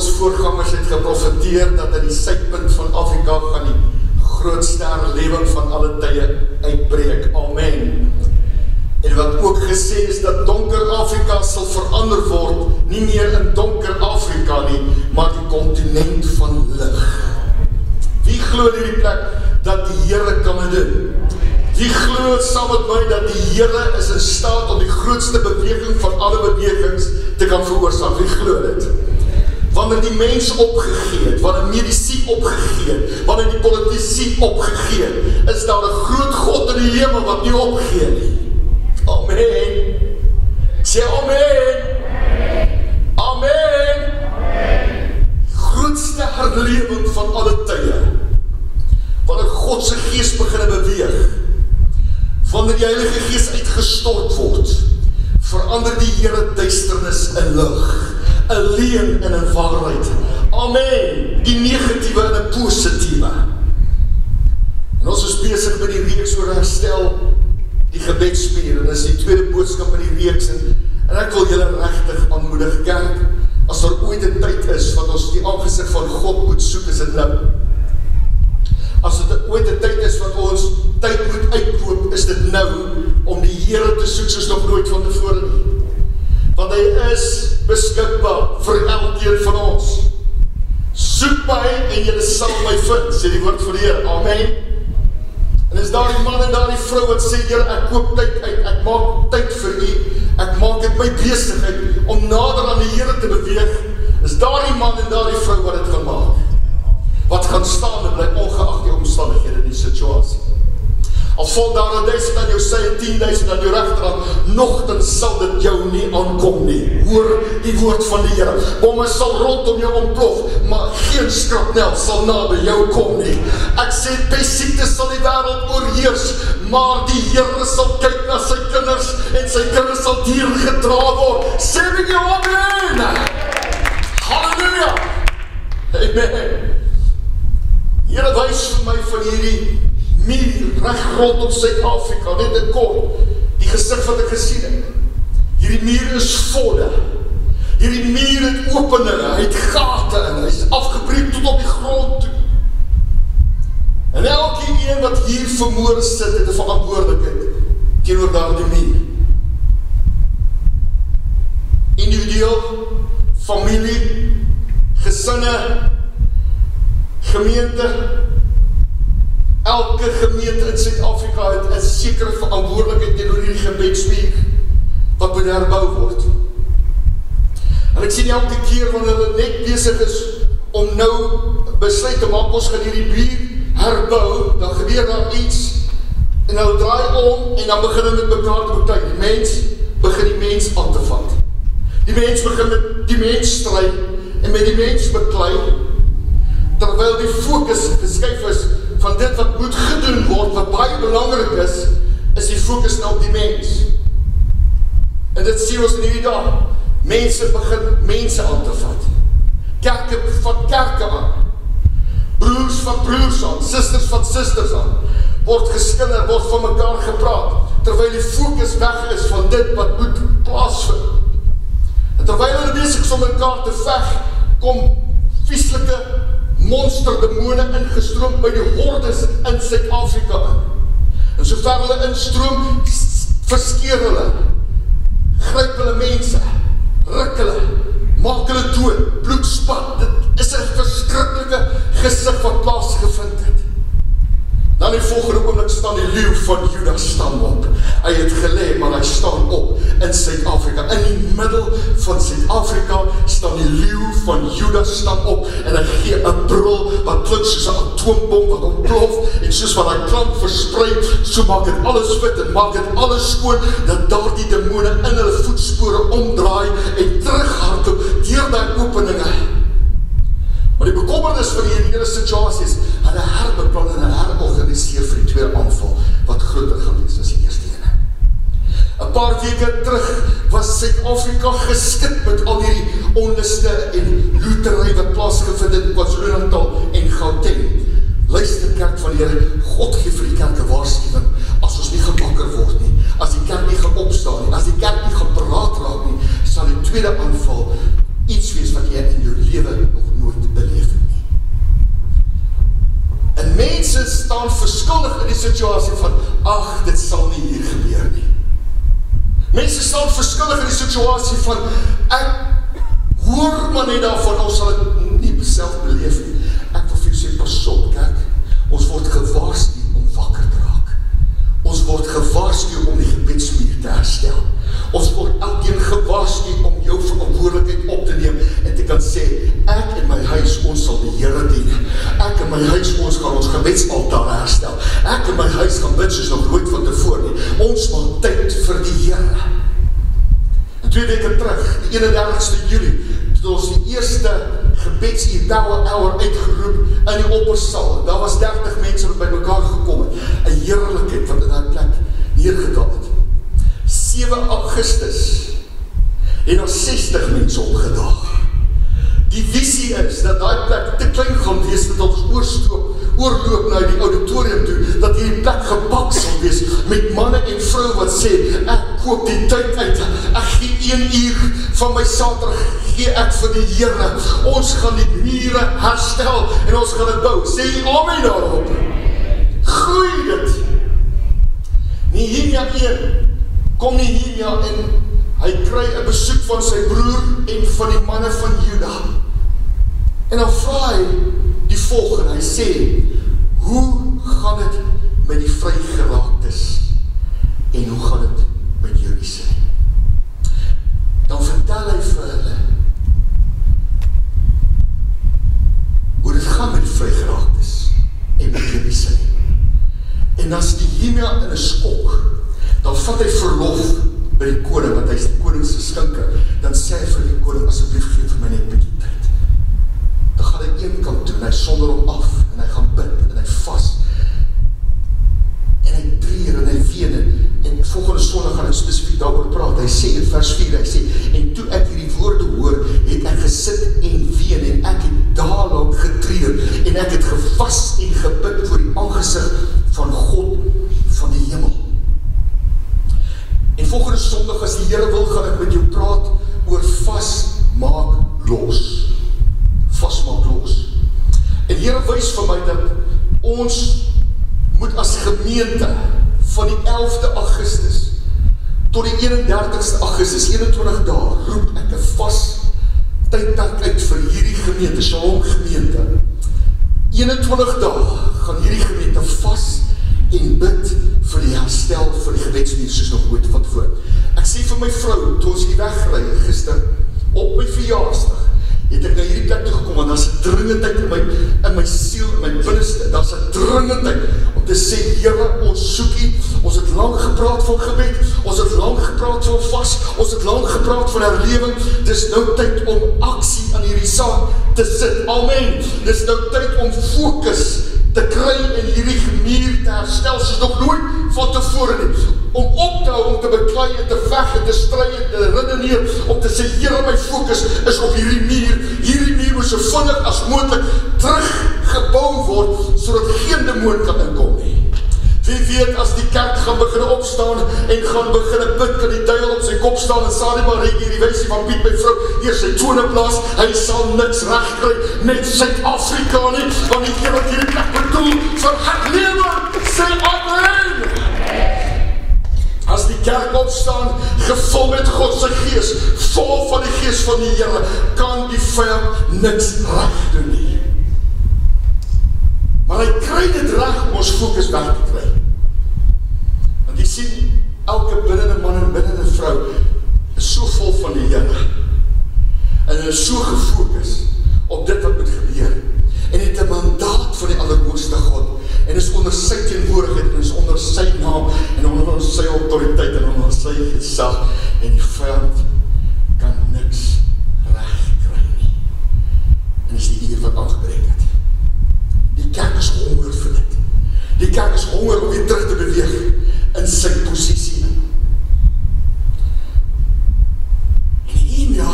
ons voorgangers het geprofeteer dat in die suidpunt van Afrika gaan die grootste herlewing van alle tye uitbreek. Amen. En wat ook gesê is dat donker Afrika sal verander word, nie meer in donker Afrika nie, maar die kontinent van lig. Wie glo in hierdie plek dat die Here kan dit doen? Wie glo saam met my dat die Here is in staat om die grootste beweging van alle bewegings te kan veroorsaak? Wie glo dit? Wanneer die mens opgegee het, wanneer medisyne opgegee het, wanneer die politici opgegee het, is daar 'n groot God in die hemel wat nie opgee nie. Amen. Sê amen. Amen. Grootste herlewing van alle tye. Wanneer God se gees begin beweeg. Wanneer die Heilige Gees uitgestort word, verander die Here duisternis in lig, 'n leuen in 'n waarheid. Amen. Die negatiewe in 'n positiewe. En ons is besig met die reeks oor herstel die gebedspier en dis die tweede boodskap in die reeks en, en ek wil julle regtig aanmoedig kerk as daar ooit 'n tyd is wat ons die aangesig van God moet soek is dit nou as dit ooit 'n tyd is wat ons tyd moet uitkoop is dit nou om die Here te soek soos nog nooit vantevore nie want hy is beskikbaar vir elkeen van ons soek my en jy sal my vind sê die woord van die Here amen En is daar die man en daar die vrou wat sê, Heer, ek koop tyd uit, ek maak tyd vir u, ek maak dit my besigheid om nader aan die Here te beweeg. Is daar die man en daar die vrou wat dit gaan maak? Wat gaan staan en bly ongeag die omstandighede in die situasie? Al val daar 'n duisend aan jou sy en 10000 aan jou regterhand, nogtans sal dit jou nie aankom nie. Hoor die woord van die Here. Bomme sal rondom jou ontplof, maar geen skrapnel sal naby jou kom nie. Ek sê pesiekte sal die wêreld oorheers, maar die Here sal kyk na sy kinders en sy kinders sal deur gedra word. Sê dit jou amen. Halleluja. Amen. Here wys vir my van hierdie muur reg rondom Suid-Afrika, net 'n kort die gesig wat ek gesien het. Hierdie muur is volle. Hierdie muur het openinge, hy het gate in, hy's afgebreek tot op die grond toe. En elke een wat hier vermoor sit, het 'n verantwoordelikheid teenoor daardie muur. Individueel, familie, gesinne, gemeente, Elke gemeente in Suid-Afrika het 'n sekere verantwoordelikheid teenoor hierdie gebedsmuur wat moet herbou word. En ek sien elke keer wanneer hulle net besig is om nou besluit te maak ons gaan hierdie muur herbou, dan gebeur daar iets en hulle draai om en dan begin hulle met mekaar te beklei. Die mens begin die mens aan te vat. Die mens begin met die mens stry en met die mens beklei terwyl die fokus geskuif is van dit wat moet gedoen word, wat baie belangrik is, is die focus nou op die mens. En dit sê ons in die dag, mense begin mense aan te vat. Kerke van kerke aan. Broers van broers aan, sisters van sisters aan. Word geskinder, word van mekaar gepraat, terwyl die focus weg is van dit wat moet plaasvind. En terwyl hulle bezig is om mekaar te veg, kom vieslike monster demone ingestroom by die hordes in Suid-Afrika. En sover hulle instroom, verskeer hulle, gryp hulle mense, ruk hulle, maak hulle dood, bloed spat. Dit is 'n verskriklike gesig wat plaasgevind het. Dan die volgende oomblik staan die leeu van Juda staan op. Hy het gelê, maar hy staan op in Suid-Afrika. In die middel van Suid-Afrika staan die leeu van Juda staan op en hy gee 'n brul wat klink soos 'n atoombom wat ontplof en soos wat hy klank versprei, so maak dit alles wit en maak dit alles skoon dat daardie demone in hulle voetspore omdraai en terughardloop deur daai openinge. Maar die bekommernis van hierdie hele situasie is hulle herbeplan en herorganiseer vir die tweede aanval wat groter gaan wees as die eerste ene. 'n Paar weke terug was Suid-Afrika geskit met al hierdie onluste en lootery wat plaasgevind het in KwaZulu-Natal en Gauteng. Verskuldig in die situasie van, ek hoor maar net daarvan, ons sal het nie self beleef nie. Ek wil vir sê, pas op, kijk, ons word gewaarskie om wakker te raak. Ons word gewaarskie om die gebedsmuur te herstel. Ons word elkeen gewaarskie om jou verantwoordelikheid op te neem en te kan sê, ek en my huis, ons sal die Heere dien. Ek en my huis, ons gaan ons gebedsaltaar herstel. Ek en my huis gaan bid soos nog nooit van tevoor nie. Ons maak tyd vir die Heere. En twee weke terug, die 31ste juli, het ons die eerste gebedsie belle hour uitgeroep in die oppersal. Daar was 30 mense wat by mekaar gekom het. Een heerlijkheid wat in die plek neergedaald het. 7 Augustus en daar 60 mense opgedaag. Die visie is dat die plek te klein gaan wees met ons oorstoop, oorloop na die auditorium toe, dat die plek gepak sal wees met manne en vrou wat sê, ek koop die tyd uit, ek gee 1 uur van my saterdag, gee ek vir die Heere, ons gaan die mure herstel en ons gaan het bouw. Sê die amen daarop. Groei dit. Nehemia 1 kom nie hier ja en hy kry 'n besoek van sy broer en van die manne van Juda. En dan vra hy die volgende. Hy sê: "Hoe gaan dit met die vrygeraaktes? En hoe gaan dit met Jerusalem?" Dan vertel hy vir hulle hoe dit gaan met die vrygeraaktes en met Jerusalem. En as die Hemia in 'n skok dan vat hy verlof by die koning, want hy is die koningse skinke, dan sê hy vir die koning, asjeblief geef vir my net bykie tyd. Dan gaan hy een kant toe, en hy sonder om af, en hy bid, en hy vast, en hy ween, en, en volgende sonde gaan hy specifiek daarover praat, hy sê in vers 4, hy sê, en toe ek hierdie woorde hoor, het ek gesit en ween, en ek het daar ook getreer, en ek het gevast en gebid voor die aangezicht Responsibility gepraat van herleving, dit is nou tyd om aksie aan hierdie saak te sit, amen, dit is nou tyd om focus te kry en hierdie gemuur te herstel soos nog nooit van tevore nie. Om op te hou, om te beklaai en te veg en te stry en te redeneer, om te sê, Heere, my focus is op hierdie muur. Hierdie muur moet so vinnig as moeilijk teruggebouw word, so dat geen demoon kan inkom. Wie weet as die kerk gaan begin opstaan en gaan begin bid kan die duivel op sy kop staan en Salie Marie hier die wysie van Piet my vrou hier sy tone plaas hy sal niks regkry met Suid-Afrika nie want die Here het hierdie plek bedoel vir hart lewe sê amen As die kerk opstaan, gevul met God sy gees, vol van die gees van die Here, kan die vyand niks reg doen nie. Maar hy kry dit reg om ons fokus sien, elke binnende man en binnende vrou is so vol van die Heere. En hy is so gefokus op dit wat moet gebeur. En het een mandaat van die allerhoogste God. En is onder sy teenwoordigheid, en is onder sy naam, en onder sy autoriteit, en onder sy gezag. En die vijand kan niks recht kry nie. En is die eer wat aangebreek het. Die kerk is honger vir dit. Die kerk is honger om weer terug te beweeg in sy posiesie in. En Nehemia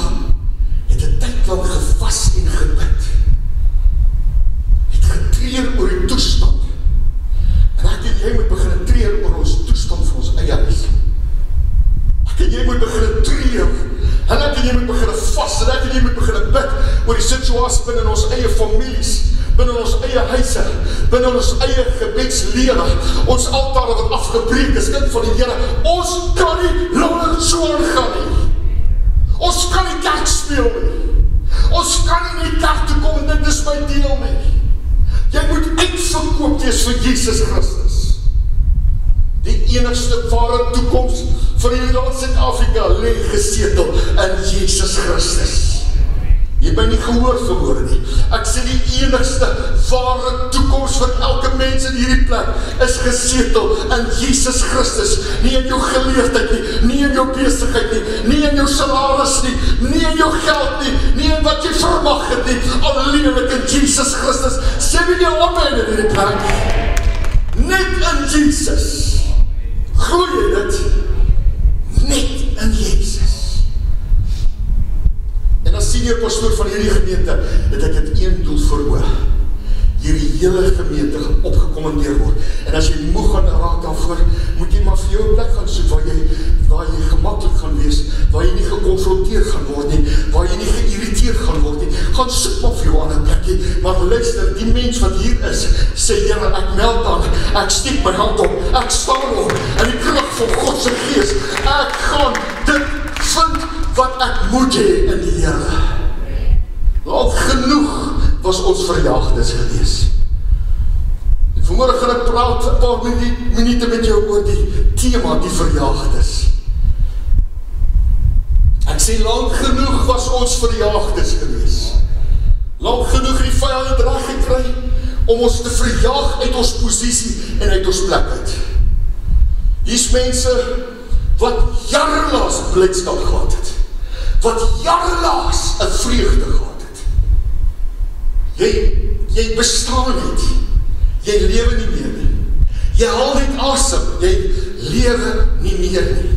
het een tyd lang gevast en gebid. Het getreer oor die toestand. En ek en jy moet begin treer oor ons toestand van ons eie huis. Ek en jy moet begin treer. En ek en jy moet begin vast. En ek en jy moet begin bid oor die situasie binnen ons eie families binne ons eie huise, binne ons eie gebedslewe, ons altare wat afgebreek is, kind van die Here, ons kan nie langer so aangaan nie. Ons kan nie kerk speel nie. Ons kan nie nie kerk toe kom en dit is my deel nie. Jy moet uitverkoop wees vir Jesus Christus. Die enigste ware toekomst vir die land Zuid-Afrika leeg gesetel in Jesus Christus. Jy het my nie gehoor verhoor nie. Ek sê die enigste ware toekomst vir elke mens in hierdie plek is gesetel in Jesus Christus. Nie in jou geleefdheid nie, nie in jou bezigheid nie, nie in jou salaris nie, nie in jou geld nie, nie in wat jy vermag het nie, alleenlik in Jesus Christus. Sê my nie op in hierdie plek. Net in Jesus. Gloe jy dit? Net in Jesus as senior pastoor van hierdie gemeente, het ek het een doel voor oor. Hierdie hele gemeente opgekommandeer word. En as jy moeg gaan raak daarvoor, moet jy maar vir jou plek gaan soek waar jy, waar jy gemakkelijk gaan wees, waar jy nie geconfronteer gaan word nie, waar jy nie geïrriteer gaan word nie. Gaan soek maar vir jou aan een plekje. Maar luister, die mens wat hier is, sê, Heere, ek meld aan, ek steek my hand op, ek staan op, en die kracht van Godse geest, ek gaan dit ek moet hee in die Heere. Al genoeg was ons verjaagdes gewees. En vanmorgen gaan ek praat een paar minuut met jou oor die thema die verjaagdes. Ek sê lang genoeg was ons verjaagdes gewees. Lang genoeg die vijand draag gekry om ons te verjaag uit ons posiesie en uit ons plek uit. Hier is mense wat jarrelaas blijdskap gehad het wat jarrelaas een vreugde gehad het. Jy, jy bestaan het, jy lewe nie meer nie. Jy haal net asem, jy lewe nie meer nie.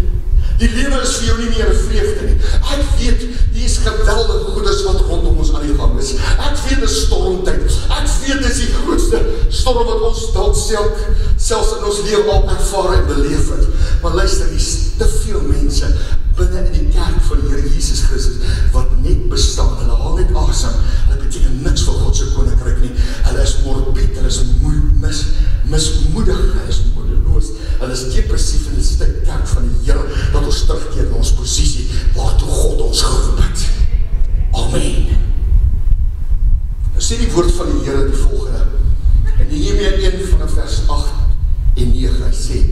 Die lewe is vir jou nie meer vreugde nie. Ek weet, die is geweldig goedes wat rondom ons aan die gang is. Ek weet die stormtijd. Ek weet die is die grootste storm wat ons dat self, selfs in ons leven al ervaar en beleef het. Maar luister, die is te veel mense binnen in die kerk van die Heere Jesus Christus, wat net bestaan, hulle haal net asem, hulle beteken niks vir Godse koninkryk nie, hulle is morbid, hulle is mis, mismoedig, hulle is moedeloos, hulle is depressief, en dit is die kerk van die Heere, dat ons terugkeer in ons posiesie, waartoe God ons geroep het. Amen. Nou sê die woord van die Heere die volgende, in Nehemia 1 van vers 8 en 9, hy sê,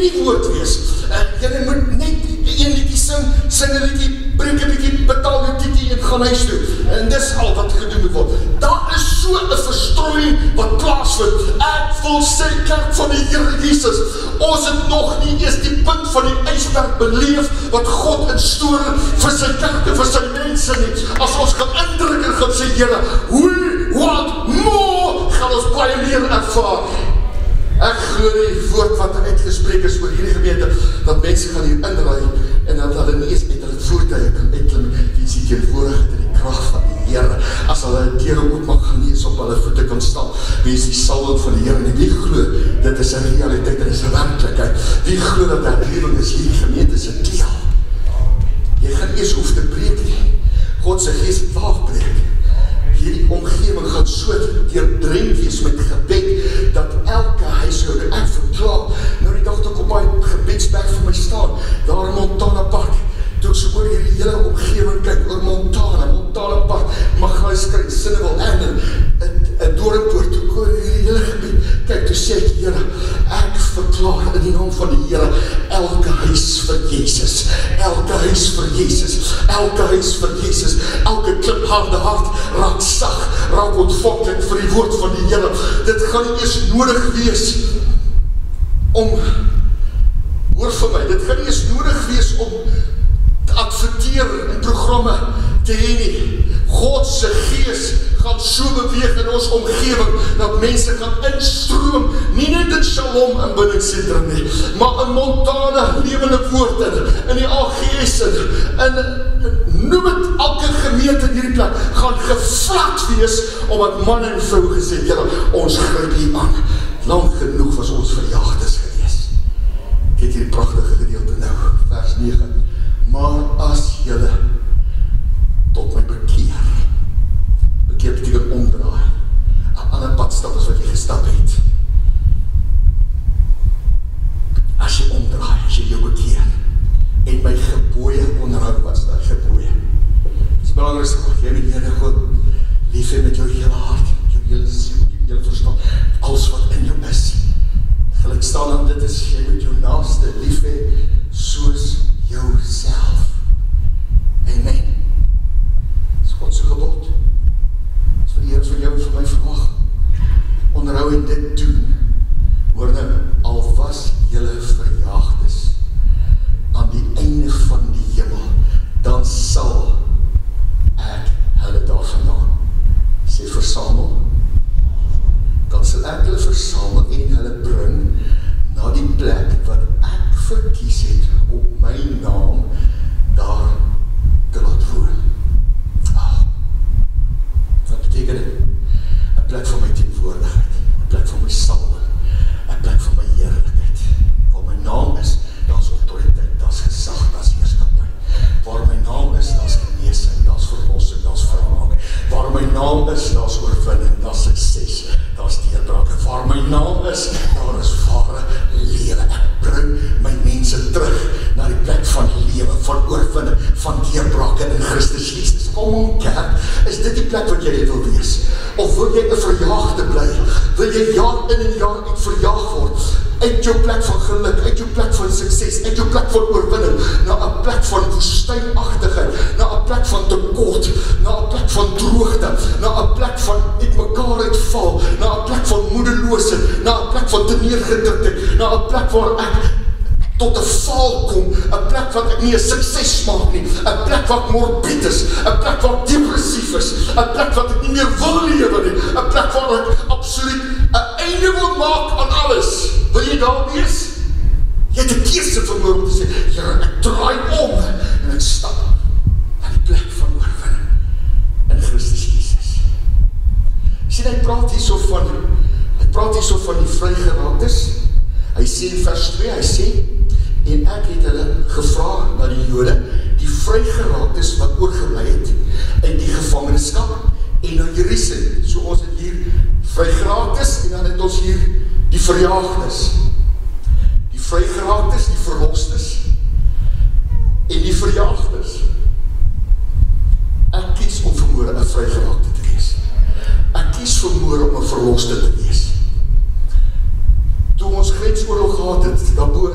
nie die woord wees. Uh, jy moet net een liedje sing, sing een liedje, breek een liedje, betaal een liedje en gaan huis toe. En dis al wat gedoen moet word. Daar is so een verstrooiing wat plaasvind. Ek wil sê, kerk van die Heere Jesus, ons het nog nie eens die punt van die ijsberg beleef wat God in stoor vir sy kerk en vir sy mense nie. As ons gaan indruk en gaan sê, Heere, hoe, wat, more, gaan ons baie meer ervaar. Ek geloof die woord wat uitgespreek is oor hierdie gemeente, dat mense gaan hier Maghuiskring, Sinnewil, en in Doornpoort, toe ek oor hierdie hele gebied, kyk, toe sê ek, Heere, ek verklaar in die naam van die Heere, elke huis vir Jezus, elke huis vir Jezus, elke huis vir Jezus, elke klipharde hart, raak sag, raak ontvankelijk vir die woord van die Heere, dit gaan nie eens nodig wees, om, hoor vir my, dit gaan nie eens nodig wees, om, te adverteer in programme te heen nie. Godse geest gaan so beweeg in ons omgeving, dat mense gaan instroom, nie net in Shalom in binnencentra nie, maar in Montana, levende woord in, in die AGS in, in, noem het, elke gemeente in hierdie plek, gaan gevlat wees, omdat man en vrou gesê, jylle, ons gryp hier aan, lang genoeg was ons verjaagd is gewees. Kijk hier die prachtige gedeelte nou, vers 9, maar as jylle tot my bekeer, bekeer beteken omdraai, aan ander padstap as wat jy gestap het, as jy omdraai, as jy jou bekeer, en my geboeie onderhoud, wat is dat geboeie? Het is belangrijk, God, jy moet jylle God lief met jou hele hart, jou hele ziel, jou hele verstand, alles wat in jou is, gelijk staan aan dit is, jy moet jou naaste lief soos jou self. Amen. Dit is Godse gebod. Dit is vir die Heer vir jou en vir my verwag. Onderhou en dit doen. Hoor nou, al was jylle verjaagd is aan die einde van die hemel, dan sal ek hulle daar vandaan sê versamel dan sal ek hulle versamel en hulle bring na die plek wat ek verkies het op my naam daar te laat woon. Ah, wat beteken dit? Een plek van my teenwoordigheid, een plek van my salwe, een plek van my heerlijkheid. Waar my naam is, daar is autoriteit, daar is gezag, daar is heerskapheid. Waar my naam is, daar is geneesing, daar is verlossing, daar is verhaal. Waar my naam is, daar is oorwinning, daar is sukses, daar is deurbrake. Waar my naam is, daar is ware lewe. Ek bring my mense terug na die plek van lewe, van oorwinning, van deurbrake in Om kerk, is dit die plek wat jy wil wees? Of wil jy een verjaagde bly? Wil jy jaar in en jaar uit verjaag word? Uit jou plek van geluk, uit jou plek van sukses, uit jou plek van oorwinning, na een plek van woestijnachtigheid, na een plek van tekort, na een plek van droogte, na een plek van uit mekaar uitval, na een plek van moedeloose, na een plek van teneergedruktheid, na een plek waar ek tot een val kom, een plek wat ek nie een sukses maak nie, een plek wat morbid is, een plek wat depressief is, een plek wat ek nie meer wil lewe nie, een plek waar ek absoluut een einde wil maak aan alles. Wil jy daar wees? Jy het een keerse vermoor om te sê, Heer, ek draai om en ek stap na die plek van oorwinning in Christus Jesus. Sien, hy praat hier so van, hy praat hier so van die vrygeraaktes. Hy sê in vers 2, hy sê, en ek het hulle gevra na die Jode, die vrygeraaktes wat oorgebly het uit die gevangenskap en na Jerusalem. So ons het hier vrygeraaktes en dan het ons hier die verjaagdes. Die vrygeraaktes, die verlosters en die verjaagdes. Ek kies om vermoere 'n vrygeraakte te wees. Ek kies vermoere om 'n verloste te wees. Toe ons grensoorlog gehad het, daarbo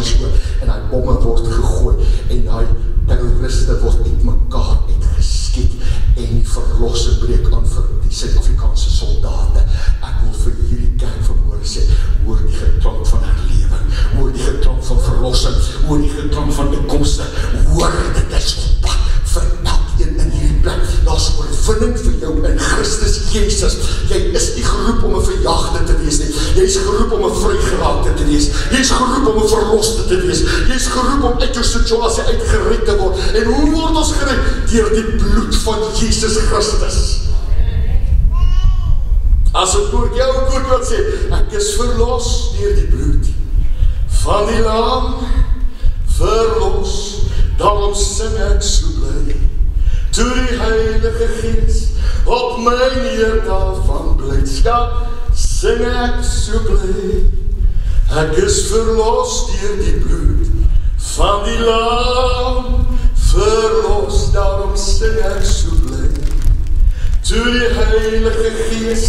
branches hoor en daai bomme word gegooi en daai terroriste word uitmekaar uitgeskiet en die verlossing breek aan vir die Suid-Afrikaanse soldate. Ek wil vir hierdie kerk vanmôre sê, hoor die geklank van herlewing, hoor die geklank van verlossing, hoor die geklank van uitkomste. Hoor dit is op pad vir elkeen in hierdie plek. Daar's oorwinning vir jou in Christus Jesus. Jy is nie geroep om 'n verjagde te wees nie. Jy's geroep om 'n vrygeraakte te wees. Jy's geroep om 'n verlos Jy's geroep om uit jou situasie uitgered te word. En hoe word ons gered? Deur die bloed van Jesus Christus. As ek oor jou kook wat sê, ek is verlos deur die bloed van die lam verlos. Daarom sing ek so bly. Toe die Heilige Gees op my neerdal van blydskap sing ek so bly. Ek is verlos deur die bloed van die lam vir ons daarom sing ek so bly. Toe die heilige gees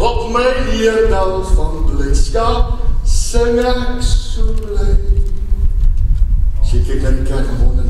wat my leer dan van blydskap sing ek so bly. As jy kyk na die kerk wonder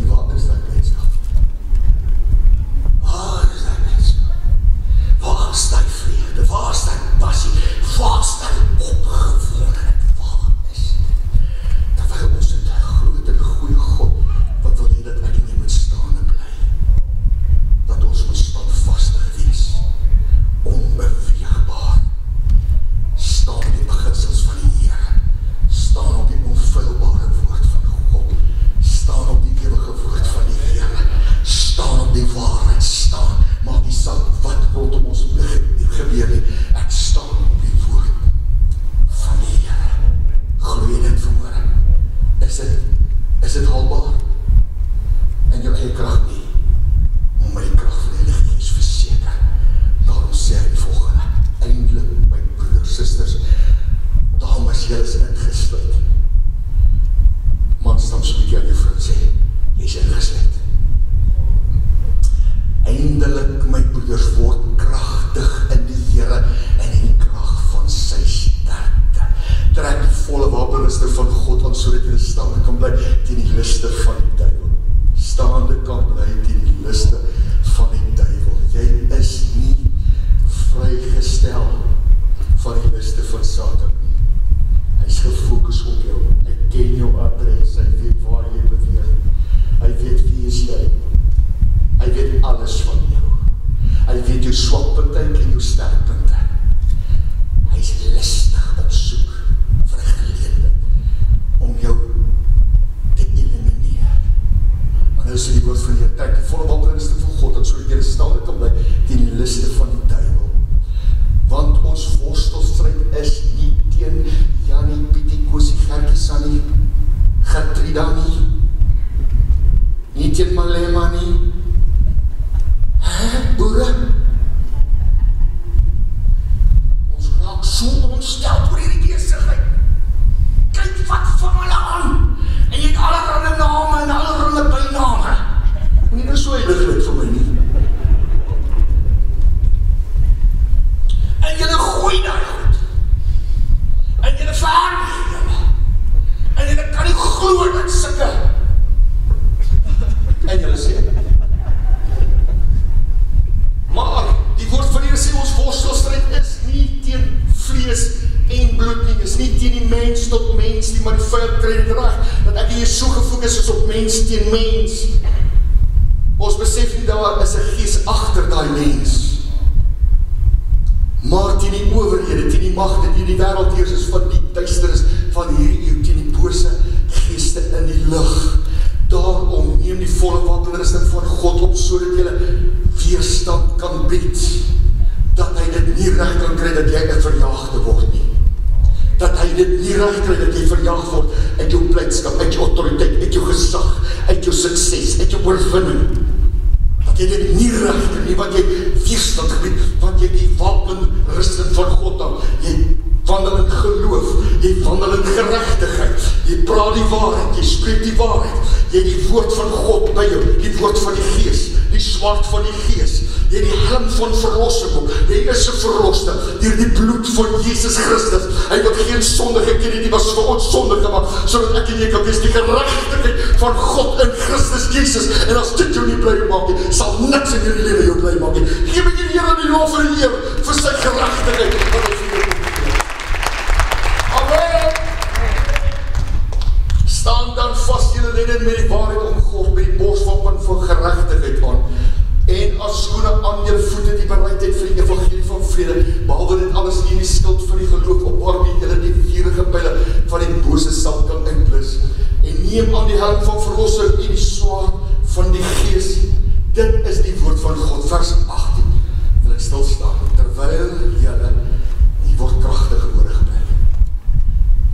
voor Jesus Christus. Hy wat geen sonde geken het, was vir ons sonde gemaak sodat ek en jy kan wees die geregtigheid van God in Christus Jesus. En as dit jou nie bly maak nie, sal niks in jou lewe jou bly maak nie. Gee my die Here die lof vir die eer vir sy geregtigheid wat hy vir jou Staan dan vas julle redden met die waarheid om God met die bos van van geregtigheid aan en as skoene aan jou voete die bereidheid vir die evangelie van vrede, behalwe dit alles in die skild van die geloof op waardie julle die vuurige pyle van die bose sal kan uitblus. En neem aan die helm van verlossing en die swaard van die gees. Dit is die woord van God vers 18. Wil ek stil staan terwyl julle hier word kragtig nodig bly.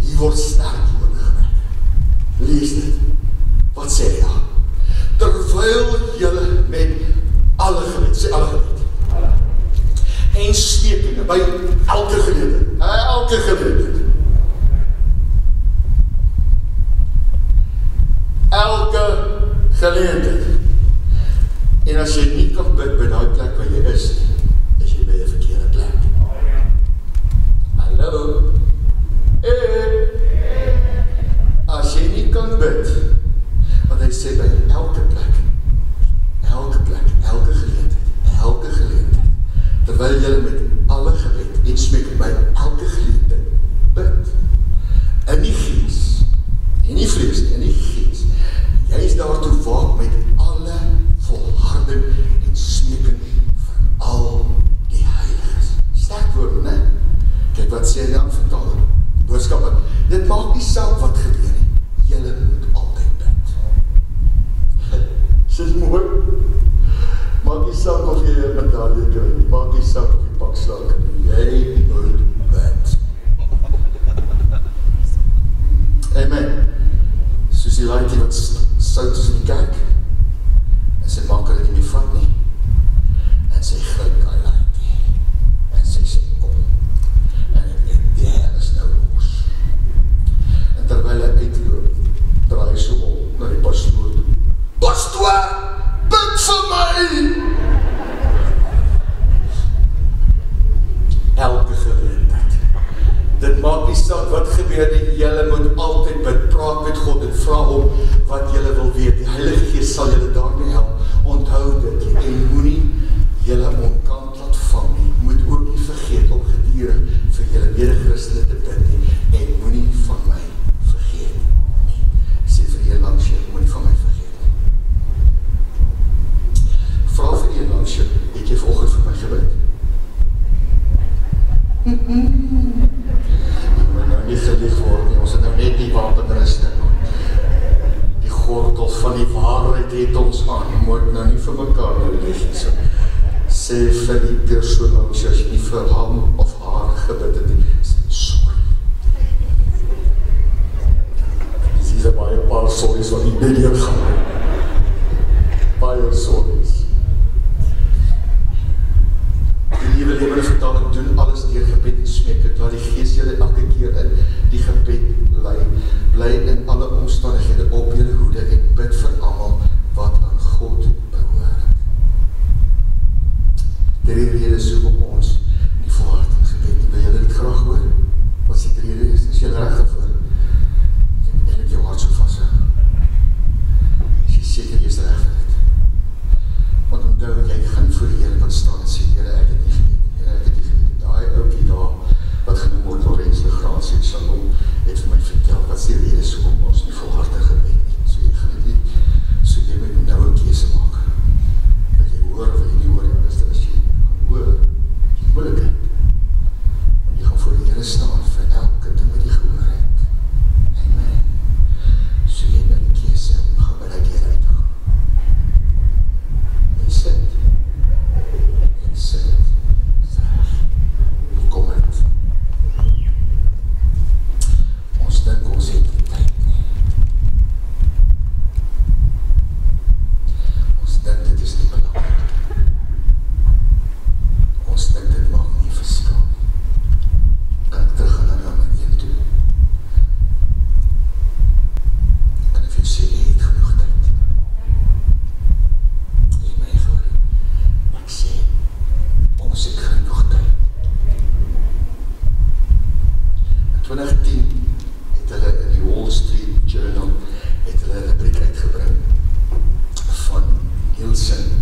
Hier word sterk nodig bly. Lees dit. Wat sê hy? Terwyl julle met alle geleerden, Sê alle geleerden, En bij by elke geleerde, Elke geleerde, Elke geleerde. En als je niet kan bid by daai plek waar jy is is jy by verkeerde plek. Hallo. Eh. As jy nie kan bid himself.